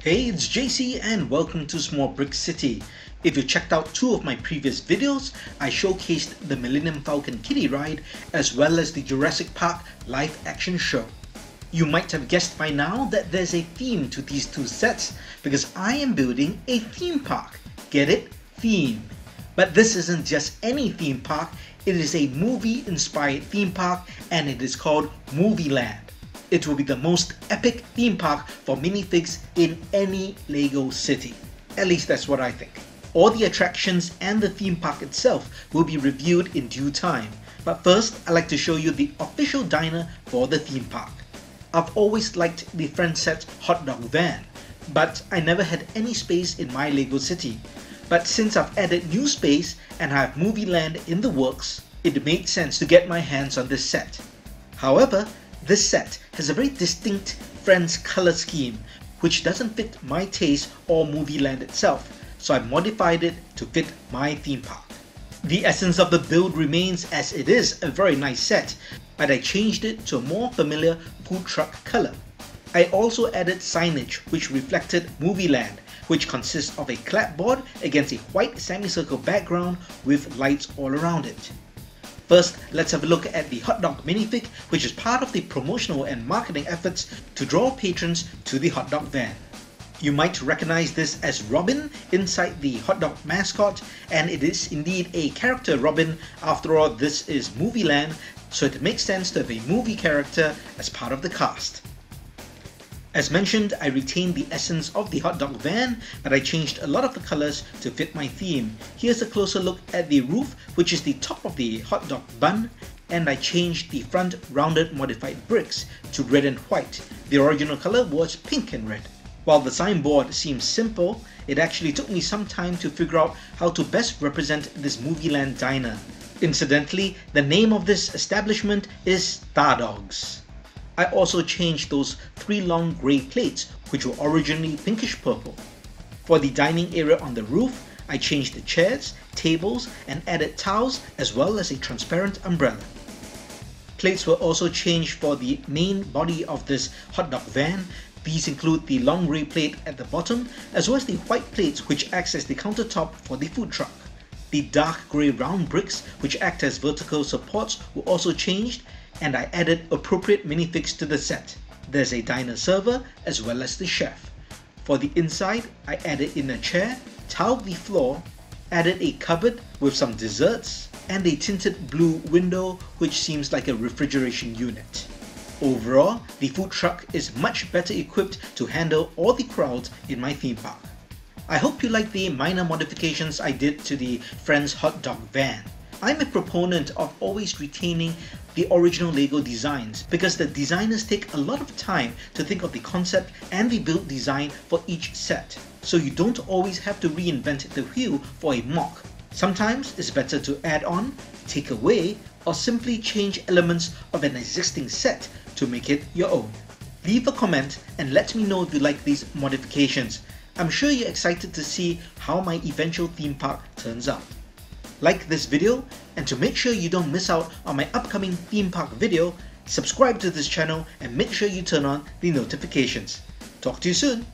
Hey, it's JC and welcome to Small Brick City. If you checked out two of my previous videos, I showcased the Millennium Falcon kiddie ride as well as the Jurassic Park live action show. You might have guessed by now that there's a theme to these two sets because I am building a theme park. Get it? Theme. But this isn't just any theme park, it is a movie inspired theme park and it is called Movieland. It will be the most epic theme park for minifigs in any LEGO city. At least that's what I think. All the attractions and the theme park itself will be reviewed in due time. But first, I'd like to show you the official diner for the theme park. I've always liked the Friends set hot dog van, but I never had any space in my LEGO city. But since I've added new space and I have Movieland in the works, it made sense to get my hands on this set. However, this set has a very distinct Friends color scheme which doesn't fit my taste or Movieland itself, so I modified it to fit my theme park. The essence of the build remains as it is a very nice set, but I changed it to a more familiar food truck color. I also added signage which reflected Movieland which consists of a clapboard against a white semicircle background with lights all around it. First, let's have a look at the hot dog minifig, which is part of the promotional and marketing efforts to draw patrons to the hot dog van. You might recognize this as Robin inside the hot dog mascot, and it is indeed a character Robin. After all, this is Movieland, so it makes sense to have a movie character as part of the cast. As mentioned, I retained the essence of the hot dog van, but I changed a lot of the colors to fit my theme. Here's a closer look at the roof, which is the top of the hot dog bun, and I changed the front rounded modified bricks to red and white. The original color was pink and red. While the signboard seems simple, it actually took me some time to figure out how to best represent this Movieland diner. Incidentally, the name of this establishment is Stardogs. I also changed those three long grey plates which were originally pinkish purple. For the dining area on the roof, I changed the chairs, tables and added towels as well as a transparent umbrella. Plates were also changed for the main body of this hot dog van. These include the long grey plate at the bottom as well as the white plates which acts as the countertop for the food truck. The dark grey round bricks which act as vertical supports were also changed and I added appropriate minifigs to the set. There's a diner server as well as the chef. For the inside, I added in a chair, tiled the floor, added a cupboard with some desserts, and a tinted blue window which seems like a refrigeration unit. Overall, the food truck is much better equipped to handle all the crowds in my theme park. I hope you like the minor modifications I did to the Friends hot dog van. I'm a proponent of always retaining the original LEGO designs because the designers take a lot of time to think of the concept and the build design for each set. So you don't always have to reinvent the wheel for a MOC. Sometimes it's better to add on, take away, or simply change elements of an existing set to make it your own. Leave a comment and let me know if you like these modifications. I'm sure you're excited to see how my eventual theme park turns out like this video, and to make sure you don't miss out on my upcoming theme park video, subscribe to this channel and make sure you turn on the notifications. Talk to you soon!